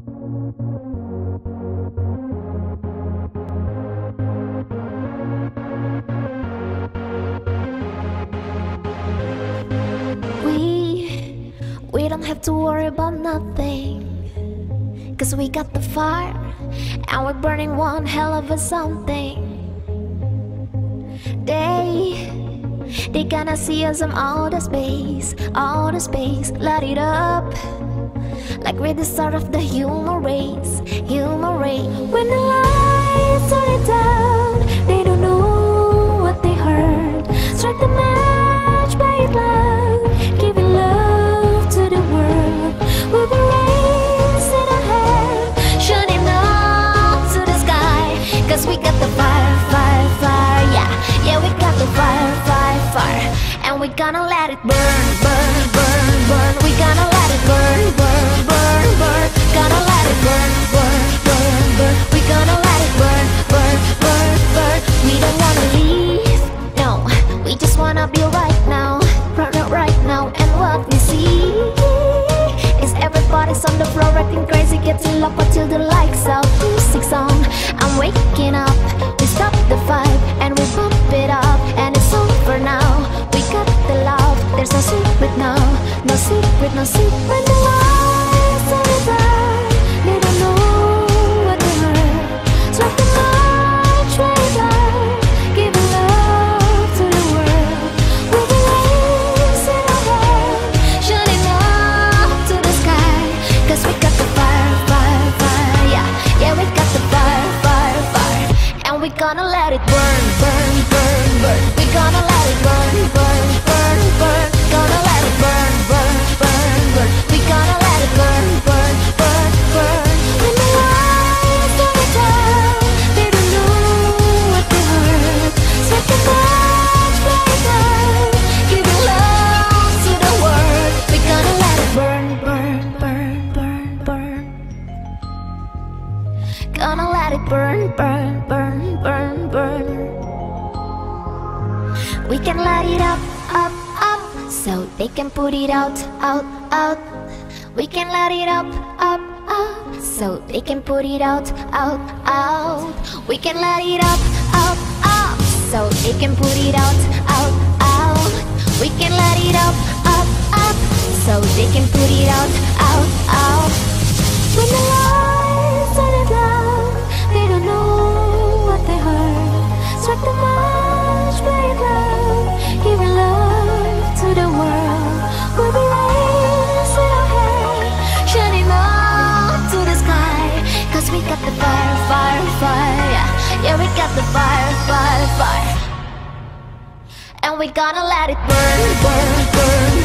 We, we don't have to worry about nothing. Cause we got the fire, and we're burning one hell of a something. They, they gonna see us from outer space, outer space, light it up. Like we're the start of the human race, human race. When the lights are down, they don't know what they heard. Strike the match, play it loud, giving love to the world. We'll be raising our hand, shining up to the sky. Cause we got the fire, fire, fire, yeah, yeah, we got the fire, fire, fire. And we're gonna let it burn, burn, crazy, getting locked until the lights out. Music's on, I'm waking up. We stop the fight and we bump it up, and it's over now. We got the love, there's no secret now, no secret, no secret. When we gonna let it burn, burn, burn, burn. We gonna let it burn, burn, burn, burn. Gonna let it burn, burn, burn, burn. We gonna let it burn, burn, burn, burn. When the lights are down, they don't know what they heard. Strike the match, play it giving love to the world. We gonna let it burn, burn, burn, burn, burn. Gonna let it burn, burn, can light it up, up, up, so they can put it out, out, out. We can light it up, up, up, so they can put it out, out, out. We can light it up, up, up, so they can put it out, out, out. We can light it up, up, up, so they can put it out, out, out. When the fire, fire, fire. Yeah, we got the fire, fire, fire. And we gonna let it burn, burn, burn,